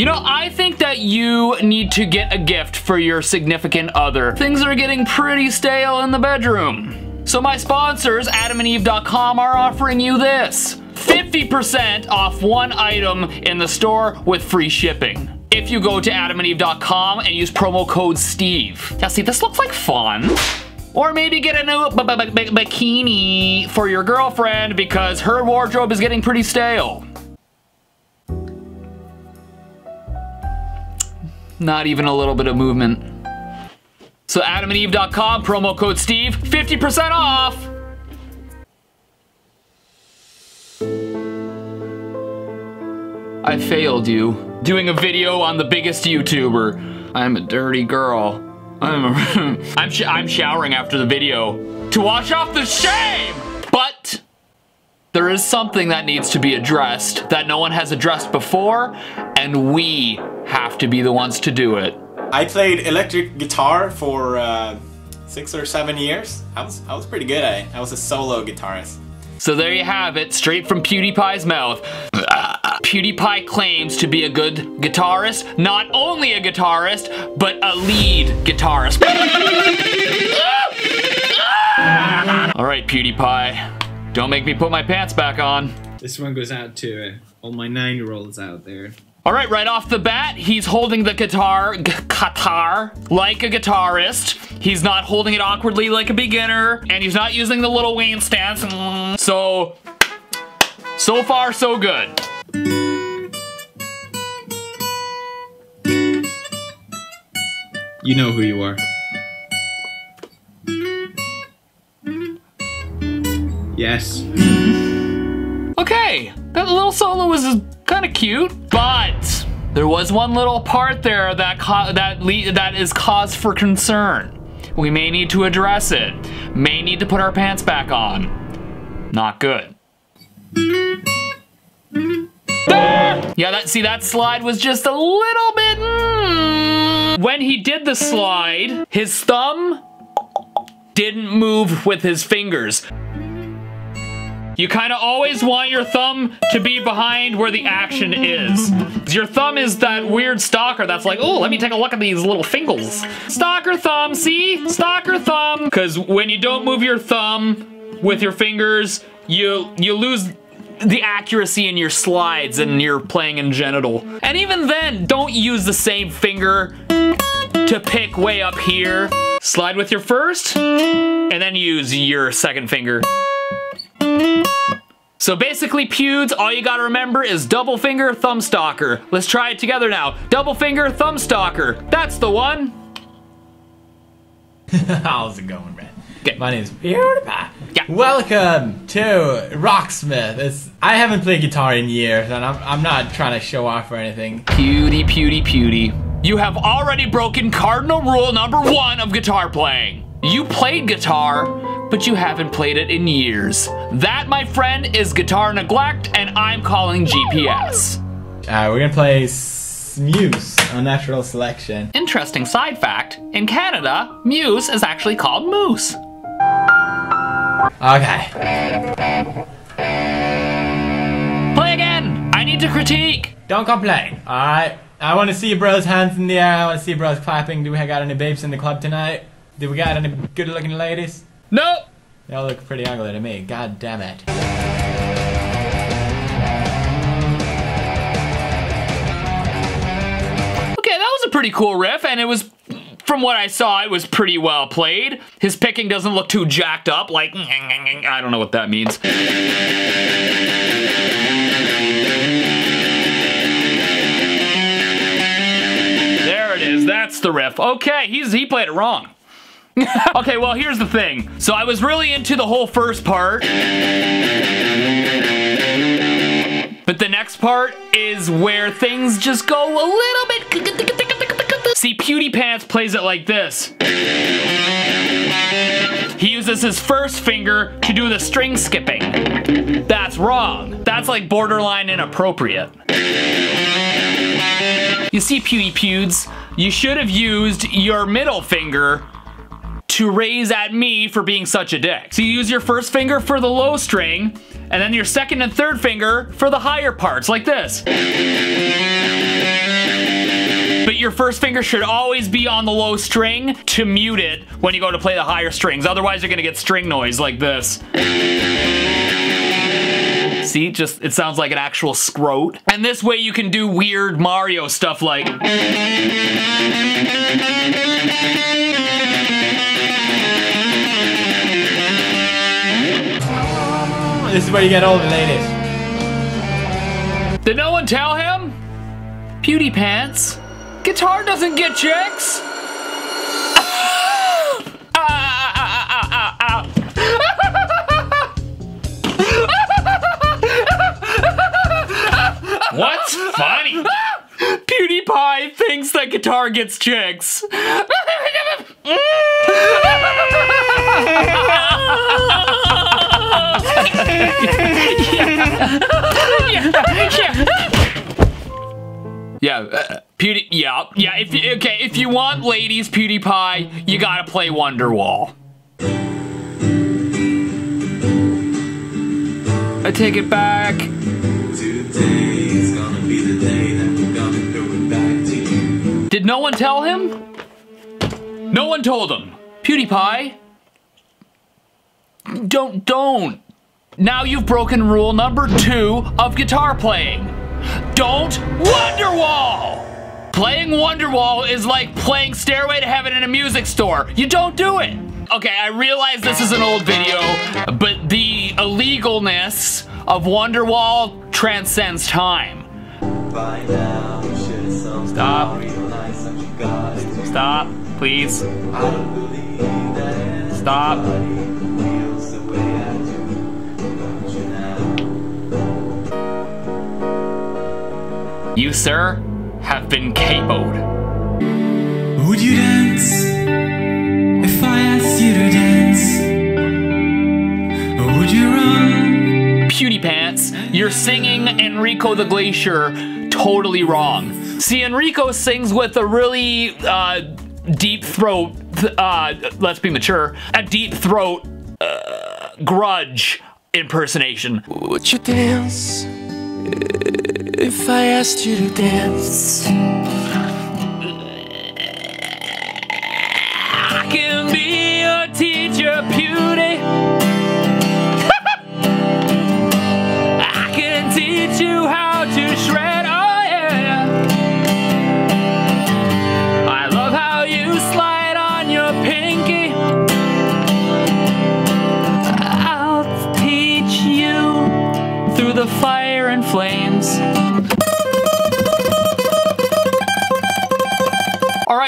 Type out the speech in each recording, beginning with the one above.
You know, I think that you need to get a gift for your significant other. Things are getting pretty stale in the bedroom. So my sponsors, adamandeve.com, are offering you this. 50% off one item in the store with free shipping. If you go to adamandeve.com and use promo code STEVE. Now see, this looks like fun. Or maybe get a new bikini for your girlfriend because her wardrobe is getting pretty stale. Not even a little bit of movement. So adamandeve.com, promo code Steve, 50% off! I failed you. Doing a video on the biggest YouTuber. I'm a dirty girl. I'm a I'm, sh I'm showering after the video to wash off the shame! But there is something that needs to be addressed that no one has addressed before, and we have to be the ones to do it. I played electric guitar for uh, six or seven years. I was, I was pretty good at it. I was a solo guitarist. So there you have it, straight from PewDiePie's mouth. PewDiePie claims to be a good guitarist, not only a guitarist, but a lead guitarist. All right, PewDiePie, don't make me put my pants back on. This one goes out to all my nine-year-olds out there. All right, right off the bat, he's holding the guitar, guitar, like a guitarist. He's not holding it awkwardly like a beginner, and he's not using the Lil Wayne stance. So, so far, so good. You know who you are. Yes. Okay, that little solo was kind of cute, but there was one little part there that that that is cause for concern. We may need to address it. May need to put our pants back on. Not good. Yeah, that see that slide was just a little bit. Mm. When he did the slide, his thumb didn't move with his fingers. You kind of always want your thumb to be behind where the action is. Your thumb is that weird stalker that's like, oh, let me take a look at these little fingers. Stalker thumb, see? Stalker thumb. Because when you don't move your thumb with your fingers, you you lose the accuracy in your slides and you're playing in genital. And even then, don't use the same finger to pick way up here. Slide with your first, and then use your second finger. So basically, Pewds, all you gotta remember is double finger, thumb stalker. Let's try it together now. Double finger, thumb stalker. That's the one. How's it going, man? Okay. My name's PewDiePie. Yeah. Welcome to Rocksmith. It's, I haven't played guitar in years, and I'm, I'm not trying to show off or anything. Pewdie, pewdie, pewdie. You have already broken cardinal rule number one of guitar playing. You played guitar, but you haven't played it in years. That, my friend, is guitar neglect, and I'm calling CPS. Uh, we're gonna play Muse Unnatural Selection. Interesting side fact, in Canada, Muse is actually called Moose. Okay. Play again! I need to critique! Don't complain, alright? I want to see your bros' hands in the air. I want to see your bros clapping. Do we got any babes in the club tonight? Do we got any good-looking ladies? Nope! They all look pretty ugly to me. God damn it. Okay, that was a pretty cool riff, and it was from what I saw, it was pretty well played. His picking doesn't look too jacked up, like, I don't know what that means. There it is, that's the riff. Okay, he's he played it wrong. okay, well, here's the thing. So I was really into the whole first part. But the next part is where things just go a little bit... See, PewDiePants plays it like this. He uses his first finger to do the string skipping. That's wrong. That's like borderline inappropriate. You see, PewDiePewds, you should have used your middle finger to raise at me for being such a dick. So you use your first finger for the low string, and then your second and third finger for the higher parts, like this. But your first finger should always be on the low string to mute it when you go to play the higher strings. Otherwise, you're gonna get string noise like this. See, just it sounds like an actual scrote. And this way you can do weird Mario stuff like. This is where you get all the ladies. Did no one tell him? Beauty pants. Guitar doesn't get chicks. What's funny? PewDiePie thinks that guitar gets chicks. Yeah, uh, Pewdie. Yeah, yeah. If you, okay, if you want ladies, PewDiePie, you gotta play Wonderwall. I take it back. Did no one tell him? No one told him. PewDiePie. Don't, don't. Now you've broken rule number two of guitar playing. Don't Wonderwall! Playing Wonderwall is like playing Stairway to Heaven in a music store. You don't do it. Okay, I realize this is an old video, but the illegalness of Wonderwall transcends time. By now, you should have somehow Stop. realized that you gotta Stop, please. I don't believe that Stop. You, sir, have been capoed. Would you dance if I asked you to dance? Or would you run? Pewdie Pants, you're singing Enrico the Glacier totally wrong. See, Enrico sings with a really uh, deep throat, uh, let's be mature, a deep throat uh, grudge impersonation. Would you dance if I asked you to dance?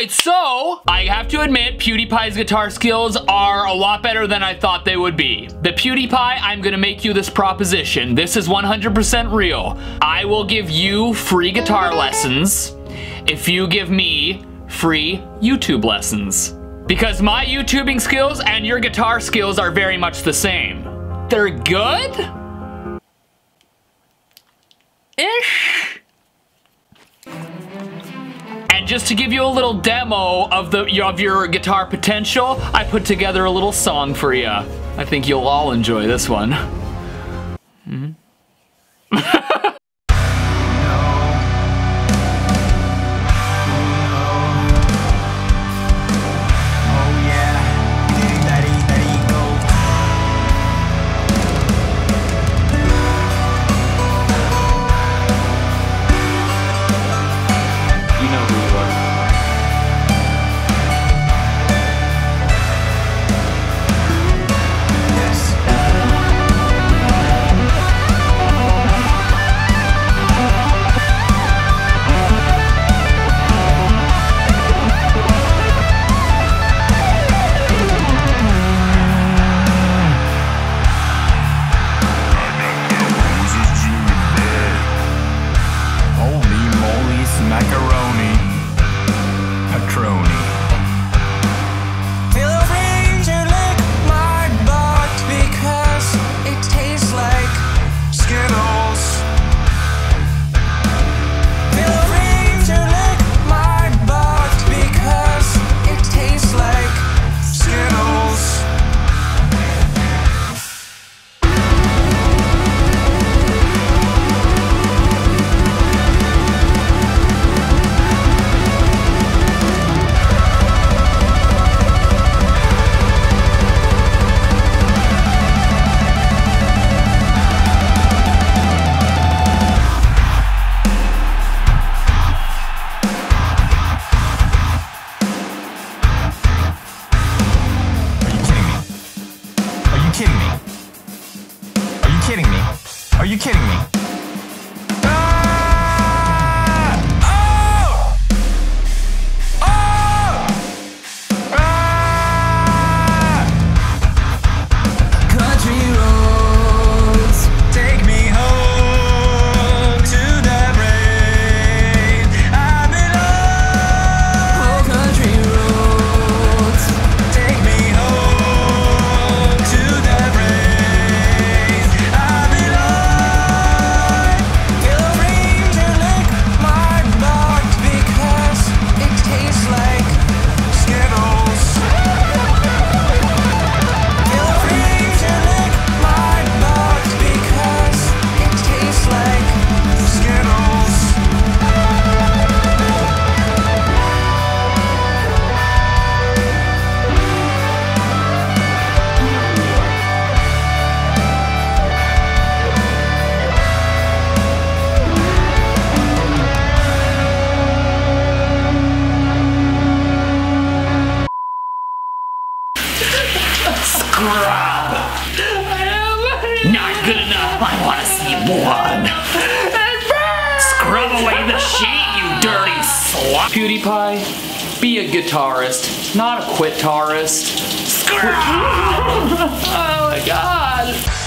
Alright, so I have to admit PewDiePie's guitar skills are a lot better than I thought they would be. The PewDiePie, I'm gonna make you this proposition. This is 100% real. I will give you free guitar lessons if you give me free YouTube lessons. Because my YouTubing skills and your guitar skills are very much the same. They're good? Ish. Just to give you a little demo of the of your guitar potential, I put together a little song for you. I think you'll all enjoy this one. Oh slut. PewDiePie, be a guitarist, not a quitarist. oh my god.